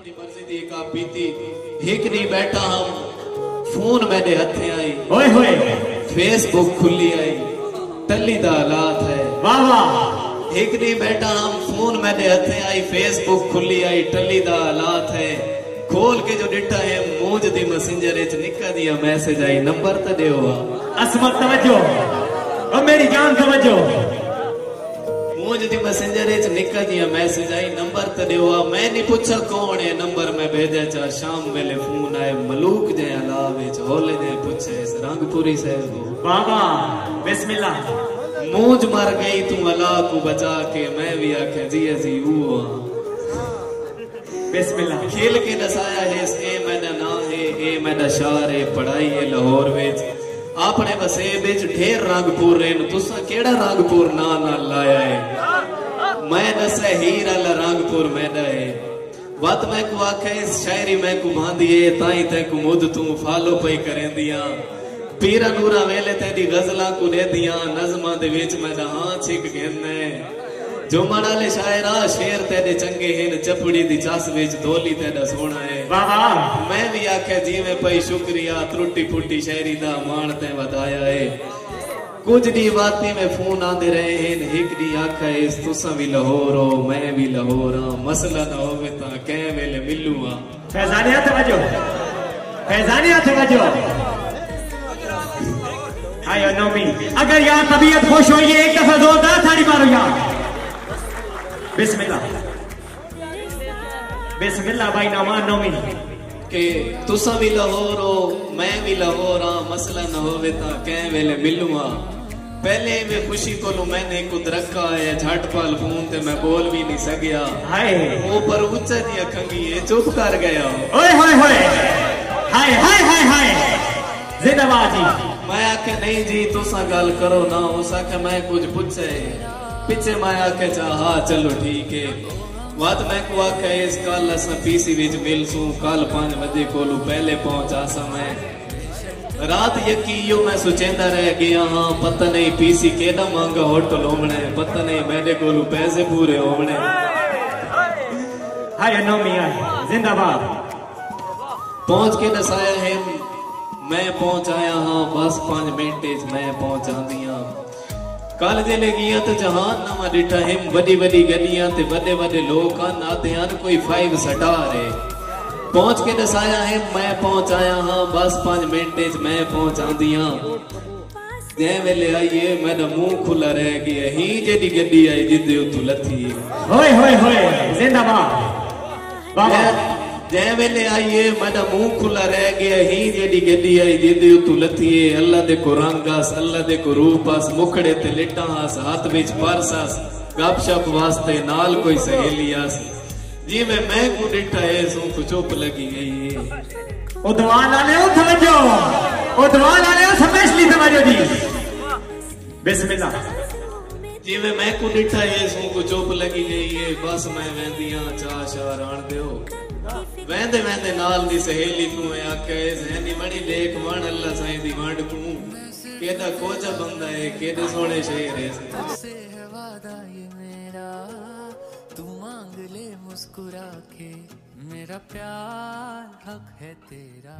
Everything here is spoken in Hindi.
अपनी मर्ज़ी दी का पीती हिक नहीं बैठा हम। फ़ोन मेरे हथे आई। ओए होए। फेसबुक खुली आई। टल्ली दा हालात है। वाह वाह। हिक नहीं बैठा हम। फ़ोन मेरे हथे आई। फेसबुक खुली आई। टल्ली दा हालात है। खोल के जो डिठा है मूंज दी मैसेंजर इच निका दिया मैसेज आई। नंबर तो दियो आ असमत तवज्जो। ओ मेरी जान तवज्जो। मूंज दी मैसेंजर इच निका दिया मैसेज आई नंबर तो दियो मैं नहीं पूछा कौन है नंबर मैं भेजा चा शाम वेले फ़ोन आए मलूक जे अला विच होले जे पूछे इस रंगपुरी वाह वाह बिस्मिल्लाह मूंज मर गई तू अला को बचा के मैं भी आखे जी जी वो बिस्मिल्लाह खेल के दसाया है ए मैदा ना है ए मैदा शार है पढ़ाई है लाहौर विच अपने बसे बिच ढेर रंग पूरे तुसा रंग पूर ना ना लाया है? मैं दस हीर रंग पूर मैदा है। वत मैं को आखे शायरी मैं को भांदिए ताई ते को मुद तू फालो पई करेंदिया। पीरा नूरा वेले तेरी गजला को दे दिया नजमा दे विच मैं दहां छिक गेंदे जो माड़ा ले शायरा शेर तेरे चंगे हैं चपड़ी दी चास बेच धोली तेरा सोना है। वाह मैं भी आखे जी में पाई शुक्रिया त्रुटी फुटी शायरी दा मान ते बताया है। कुछ दी बातें में फ़ोन आंदे रहे हैं एक दी आखा है तुसा भी लाहौर हो मैं भी लाहौर हाँ। मसला ना हो में ता कह वेले मिलू हाँ। फैजानिया फैजानी हाथ बजो। फैजानी हाथ बजो। आयो नोमी। अगर यहाँ तबीयत खुश हो ये एक दफ़ा जोरदार थारी मारो यार बिस्मिल्लाह। बिस्मिल्लाह भाई नमान नोमी कि तुसा भी लाहौर हो मैं भी लाहौर हाँ मसला ना होवे ता कै वेले मिलू हाँ। पहले में खुशी को मैंने कुद रखा है झटपल फ़ोन ते मैं बोल भी नहीं सकिया हाय। वो पर ऊँचा जी खंगी है चुप कर गया ओए होए होए। हाय हाय हाय हाय। जिंदाबाद जी। मैं आखे नहीं जी तुसा गल करो ना उस आखे मैं कुछ पूछे पिछे माया आखे चाह चलो ठीक है। बात मैं को आखे इस कल असा पीसी विच मिल सू। कल पाँच बजे कोलू पहले पहुँचा सा मैं रात यकी यो मैं सोचेंदा रह गया हाँ। पता नहीं पीसी केड़ा मांगा होटल होमने पता नहीं मेरे कोलू पैसे पूरे होमने हाय नोमी हाय जिंदाबाद। पहुँच के दसाया है मैं पहुँचाया हाँ। बस पाँच मिनट मैं पहुँचा दिया कल जेले गया तो जहान नवा डिठा हिम। वडी वडी गलियाँ ते वडे वडे लोग आन आते हैं कोई फाइव स्टार है। पहुँच के दसाया है मैं पहुँचाया हाँ बस पाँच मिनट मैं पहुँचा दिया जै वेले आइए मेरा मुँह खुला रह गया। ही जेडी गड्डी आई जिदे उतू लथी होए होए होए जिंदाबाद। बाबा। जै वेले आइए मेरा मुँह खुला रह गया ही जेडी गड्डी आई जिदे उतू लथी है अल्लाह दे को रंग आस अल्लाह दे को रूप आस मुखड़े ते लिटा आस हाथ विच पर्स आस गपशप वास्ते नाल कोई सहेली आस जी मैं मैं को डिठा है सो को चुप लगी गई है ओ दुआ लाले ओ तवज्जो ओ दुआ लाले ओ स्पेशली तवज्जो दी बिस्मिल्लाह जिਵੇਂ मैं को डिठा है सो को चुप लगी गई है बस मैं वेंदियाँ चा शा राण दियो वेंदे वेंदे नाल दी सहेली को आखे जहनी बड़ी लेख वण अल्लाह साईं दी वंड को। केदा कोजा बंदा है केदे सोने शहर है तुझसे है वादा ये मेरा, तू मांग ले मुस्कुरा के। मेरा प्यार हक है तेरा।